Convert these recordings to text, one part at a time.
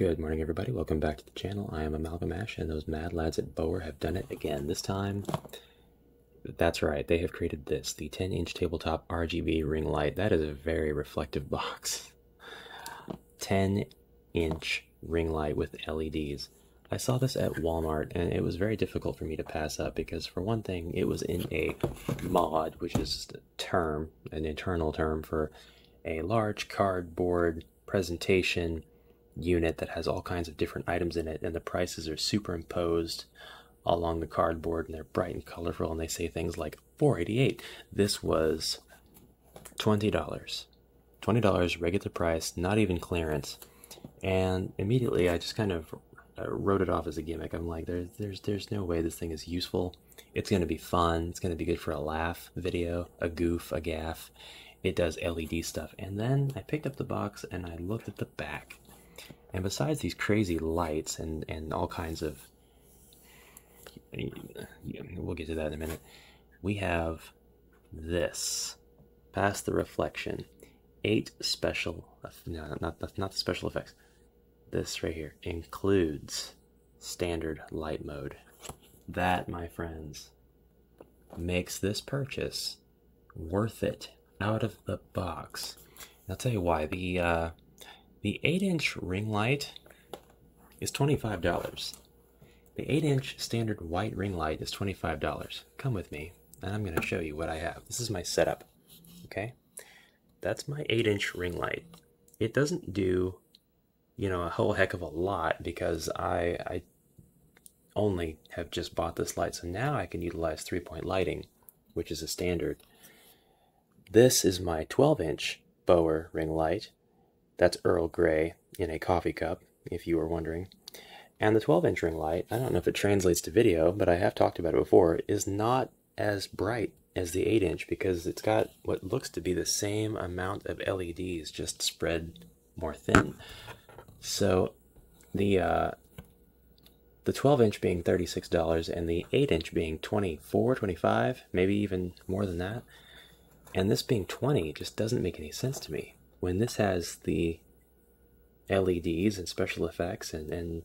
Good morning, everybody. Welcome back to the channel. I am Amalgam Ash, and those mad lads at Bower have done it again. This time, that's right, they have created this, the 10-inch tabletop RGB ring light. That is a very reflective box. 10-inch ring light with LEDs. I saw this at Walmart, and it was very difficult for me to pass up because, for one thing, it was in a mod, which is a term, an internal term for a large cardboard presentation unit that has all kinds of different items in it, and the prices are superimposed along the cardboard, and they're bright and colorful, and they say things like 488. This was $20. $20 regular price, not even clearance. And immediately I just kind of uh, wrote it off as a gimmick. I'm like, there's, there's, there's no way this thing is useful. It's going to be fun. It's going to be good for a laugh video, a goof, a gaff. It does LED stuff. And then I picked up the box and I looked at the back. And besides these crazy lights and, and all kinds of, we'll get to that in a minute, we have this, past the reflection, eight special, no, not, not the special effects, this right here includes standard light mode. That, my friends, makes this purchase worth it out of the box. I'll tell you why. The uh, the 8-inch ring light is $25. The 8-inch standard white ring light is $25. Come with me, and I'm going to show you what I have. This is my setup, okay? That's my 8-inch ring light. It doesn't do, you know, a whole heck of a lot because I, I only have just bought this light, so now I can utilize three-point lighting, which is a standard. This is my 12-inch Bower ring light. That's Earl Grey in a coffee cup, if you were wondering. And the 12 inch ring light, I don't know if it translates to video, but I have talked about it before, is not as bright as the 8 inch because it's got what looks to be the same amount of LEDs, just spread more thin. So the uh, the 12 inch being $36 and the 8 inch being 24 25 maybe even more than that and this being 20 just doesn't make any sense to me when this has the LEDs and special effects and, and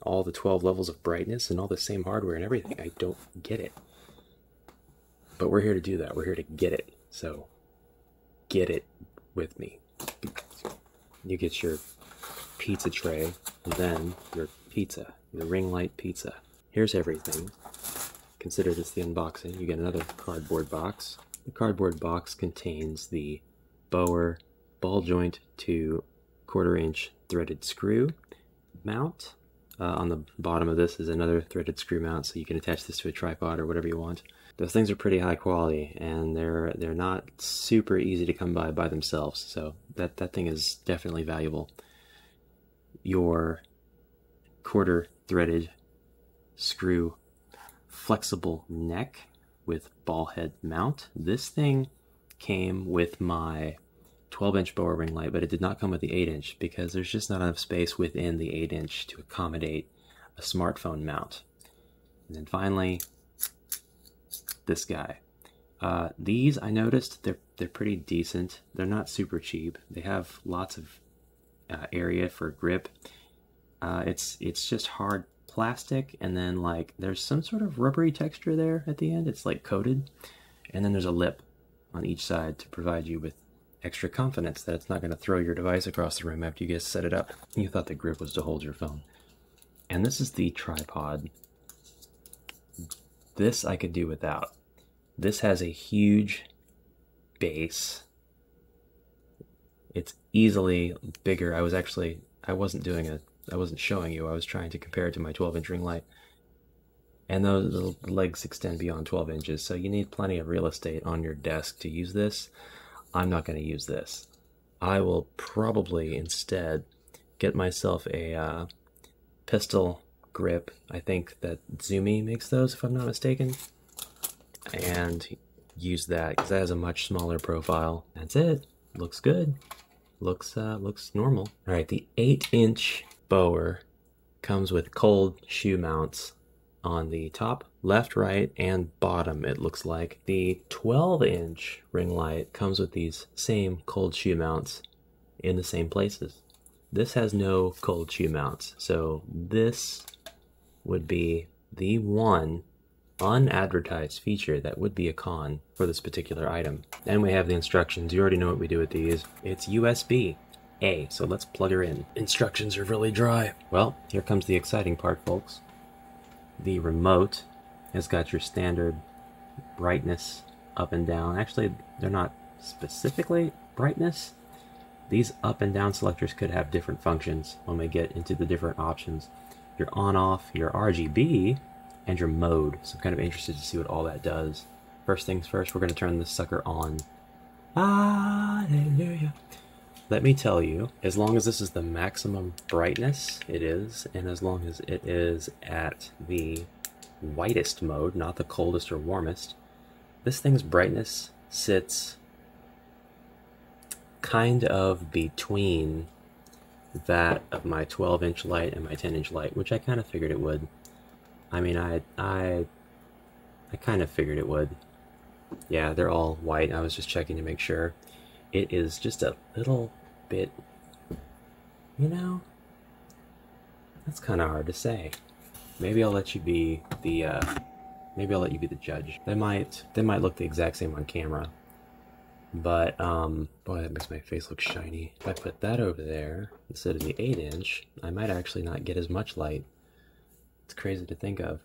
all the 12 levels of brightness and all the same hardware and everything, I don't get it. But we're here to do that. We're here to get it. So get it with me. You get your pizza tray, and then your pizza, your ring light pizza. Here's everything. Consider this the unboxing. You get another cardboard box. The cardboard box contains the Bower ball joint to quarter inch threaded screw mount. Uh, on the bottom of this is another threaded screw mount so you can attach this to a tripod or whatever you want. Those things are pretty high quality and they're they're not super easy to come by by themselves so that, that thing is definitely valuable. Your quarter threaded screw flexible neck with ball head mount. This thing came with my 12 inch Bower ring light, but it did not come with the 8 inch because there's just not enough space within the 8 inch to accommodate a smartphone mount. And then finally, this guy. Uh, these I noticed they're they're pretty decent. They're not super cheap. They have lots of uh, area for grip. Uh, it's it's just hard plastic, and then like there's some sort of rubbery texture there at the end. It's like coated, and then there's a lip on each side to provide you with extra confidence that it's not going to throw your device across the room after you guys set it up. You thought the grip was to hold your phone. And this is the tripod. This I could do without. This has a huge base. It's easily bigger. I was actually, I wasn't doing it. I wasn't showing you. I was trying to compare it to my 12 inch ring light. And those legs extend beyond 12 inches, so you need plenty of real estate on your desk to use this. I'm not going to use this. I will probably instead get myself a uh, pistol grip. I think that Zumi makes those, if I'm not mistaken. And use that because that has a much smaller profile. That's it. Looks good. Looks uh, looks normal. All right, the eight inch Bower comes with cold shoe mounts on the top, left, right, and bottom, it looks like. The 12 inch ring light comes with these same cold shoe mounts in the same places. this has no cold shoe mounts. So this would be the one unadvertised feature that would be a con for this particular item. And we have the instructions. You already know what we do with these. It's USB A, so let's plug her in. Instructions are really dry. Well, here comes the exciting part, folks. The remote has got your standard brightness up and down. Actually, they're not specifically brightness. These up and down selectors could have different functions when we get into the different options. Your on off, your RGB, and your mode. So I'm kind of interested to see what all that does. First things first, we're going to turn this sucker on. Hallelujah. Let me tell you, as long as this is the maximum brightness, it is, and as long as it is at the whitest mode, not the coldest or warmest, this thing's brightness sits kind of between that of my 12 inch light and my 10 inch light, which I kind of figured it would. I mean, I, I, I kind of figured it would. Yeah, they're all white. I was just checking to make sure. It is just a little bit, you know, that's kind of hard to say. Maybe I'll let you be the, uh, maybe I'll let you be the judge. They might, they might look the exact same on camera. But, um, boy, that makes my face look shiny. If I put that over there instead of the 8 inch, I might actually not get as much light. It's crazy to think of.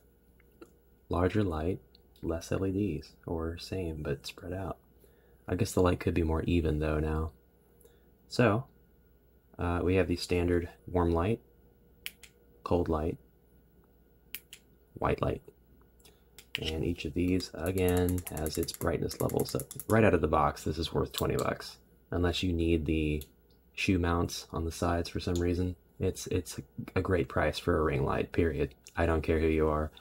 Larger light, less LEDs, or same, but spread out. I guess the light could be more even though now. So, uh, we have the standard warm light, cold light, white light. And each of these, again, has its brightness level. So right out of the box, this is worth 20 bucks. Unless you need the shoe mounts on the sides for some reason. It's, it's a great price for a ring light, period. I don't care who you are.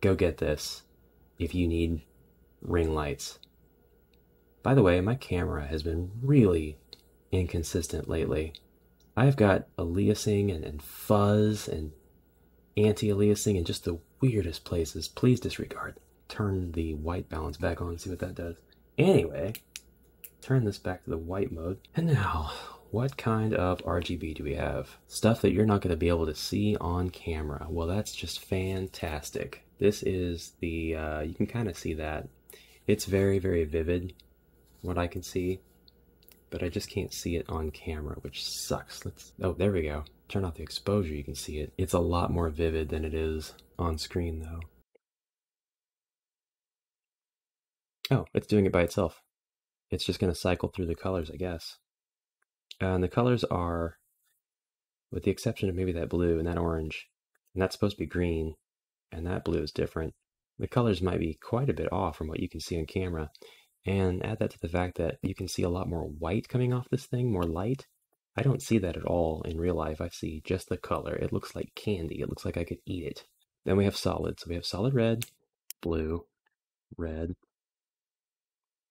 Go get this if you need ring lights. By the way, my camera has been really inconsistent lately. I've got aliasing and, and fuzz and anti-aliasing and just the weirdest places. Please disregard. Turn the white balance back on and see what that does. Anyway, turn this back to the white mode. And now, what kind of RGB do we have? Stuff that you're not going to be able to see on camera. Well, that's just fantastic. This is the, uh, you can kind of see that. It's very, very vivid, what I can see. But I just can't see it on camera, which sucks. Let's, oh, there we go. Turn off the exposure, you can see it. It's a lot more vivid than it is on screen, though. Oh, it's doing it by itself. It's just going to cycle through the colors, I guess. And the colors are, with the exception of maybe that blue and that orange, and that's supposed to be green, and that blue is different. The colors might be quite a bit off from what you can see on camera. And add that to the fact that you can see a lot more white coming off this thing, more light. I don't see that at all in real life. I see just the color. It looks like candy. It looks like I could eat it. Then we have solid. So we have solid red, blue, red.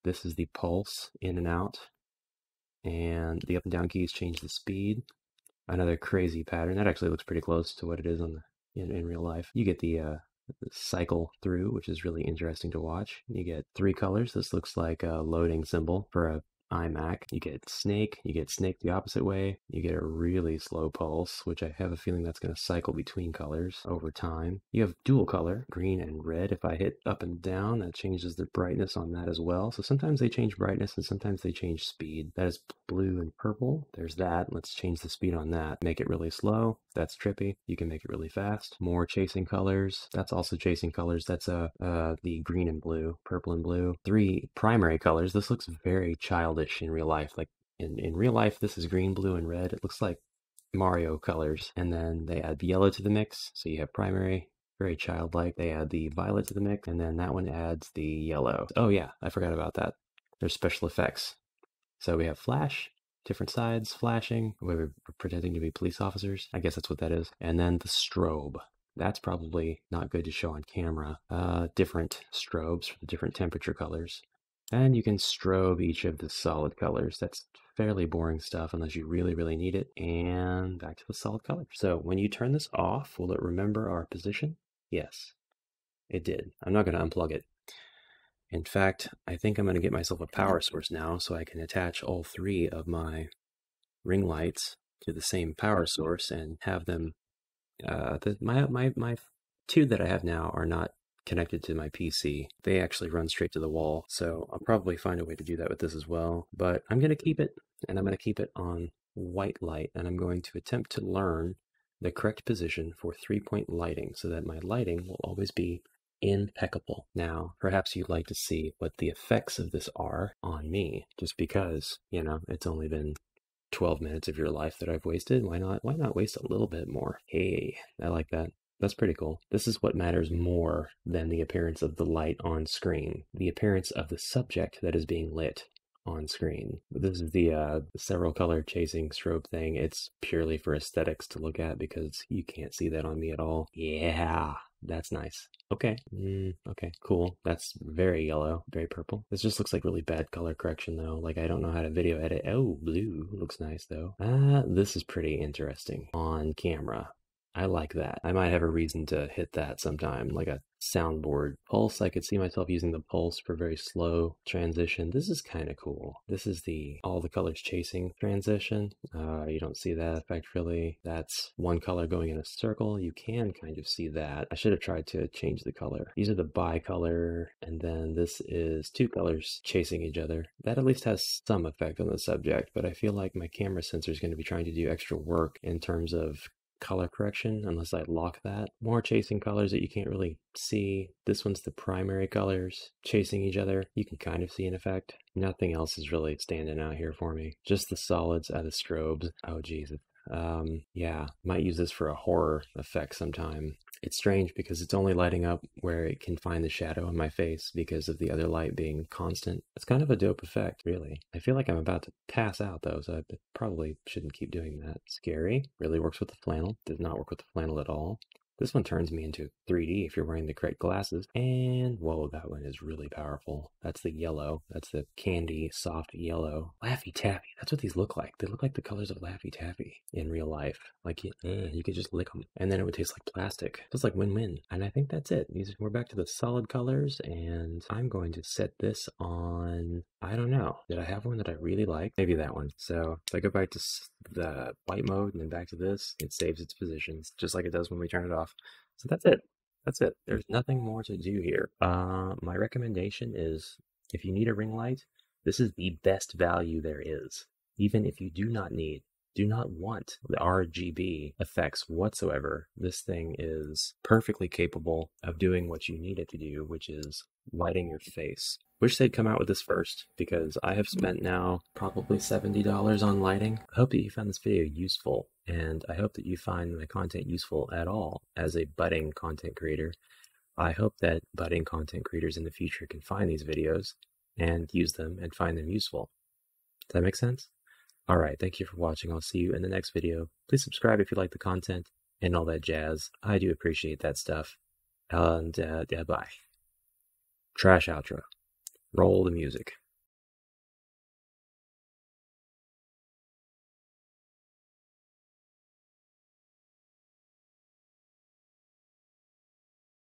This is the pulse in and out and the up and down keys change the speed. Another crazy pattern. That actually looks pretty close to what it is on the in, in real life. You get the, uh, the cycle through, which is really interesting to watch. You get three colors. This looks like a loading symbol for a iMac. You get snake, you get snake the opposite way, you get a really slow pulse, which I have a feeling that's going to cycle between colors over time. You have dual color, green and red. If I hit up and down, that changes the brightness on that as well. So sometimes they change brightness and sometimes they change speed. That is blue and purple. There's that. Let's change the speed on that. Make it really slow. That's trippy. You can make it really fast. More chasing colors. That's also chasing colors. That's uh, uh the green and blue, purple and blue. Three primary colors. This looks very childish in real life. Like in, in real life, this is green, blue, and red. It looks like Mario colors. And then they add the yellow to the mix. So you have primary, very childlike. They add the violet to the mix, and then that one adds the yellow. Oh yeah, I forgot about that. There's special effects. So we have flash, different sides flashing. We are pretending to be police officers. I guess that's what that is. And then the strobe. That's probably not good to show on camera. Uh, different strobes for the different temperature colors. And you can strobe each of the solid colors. That's fairly boring stuff unless you really, really need it. And back to the solid color. So when you turn this off, will it remember our position? Yes, it did. I'm not going to unplug it. In fact, I think I'm going to get myself a power source now so I can attach all three of my ring lights to the same power source and have them. Uh, the, my my my two that I have now are not connected to my PC. They actually run straight to the wall, so I'll probably find a way to do that with this as well. But I'm going to keep it, and I'm going to keep it on white light, and I'm going to attempt to learn the correct position for three-point lighting so that my lighting will always be impeccable. Now, perhaps you'd like to see what the effects of this are on me, just because, you know, it's only been 12 minutes of your life that I've wasted. Why not why not waste a little bit more? Hey, I like that. That's pretty cool. This is what matters more than the appearance of the light on screen. The appearance of the subject that is being lit on screen. This is the uh, several color chasing strobe thing. It's purely for aesthetics to look at because you can't see that on me at all. Yeah, that's nice. Okay. Mm, okay, cool. That's very yellow, very purple. This just looks like really bad color correction though. Like I don't know how to video edit. Oh, blue looks nice though. Ah, uh, this is pretty interesting on camera. I like that. I might have a reason to hit that sometime, like a soundboard. Pulse, I could see myself using the pulse for very slow transition. This is kind of cool. This is the all the colors chasing transition. Uh, you don't see that effect really. That's one color going in a circle. You can kind of see that. I should have tried to change the color. These are the bicolor, and then this is two colors chasing each other. That at least has some effect on the subject, but I feel like my camera sensor is going to be trying to do extra work in terms of color correction unless I lock that. More chasing colors that you can't really see. This one's the primary colors chasing each other. You can kind of see an effect. Nothing else is really standing out here for me. Just the solids and the strobes. Oh geez, um, yeah, might use this for a horror effect sometime. It's strange because it's only lighting up where it can find the shadow on my face because of the other light being constant. It's kind of a dope effect, really. I feel like I'm about to pass out though, so I probably shouldn't keep doing that. Scary. Really works with the flannel. Does not work with the flannel at all. This one turns me into 3D if you're wearing the correct glasses. And whoa, that one is really powerful. That's the yellow. That's the candy, soft yellow. Laffy Taffy. That's what these look like. They look like the colors of Laffy Taffy in real life. Like you, eh, you could just lick them, and then it would taste like plastic. It's like win-win. And I think that's it. These we're back to the solid colors, and I'm going to set this on. I don't know. Did I have one that I really like? Maybe that one. So if I go back to the white mode and then back to this, it saves its positions just like it does when we turn it off. So that's it. That's it. There's nothing more to do here. Uh, my recommendation is if you need a ring light, this is the best value there is. Even if you do not need, do not want the RGB effects whatsoever, this thing is perfectly capable of doing what you need it to do, which is lighting your face. Wish they'd come out with this first because I have spent now probably $70 on lighting. I hope that you found this video useful and I hope that you find my content useful at all as a budding content creator. I hope that budding content creators in the future can find these videos and use them and find them useful. Does that make sense? All right, thank you for watching. I'll see you in the next video. Please subscribe if you like the content and all that jazz. I do appreciate that stuff. And uh, yeah, bye. Trash outro roll the music.